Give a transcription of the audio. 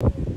you.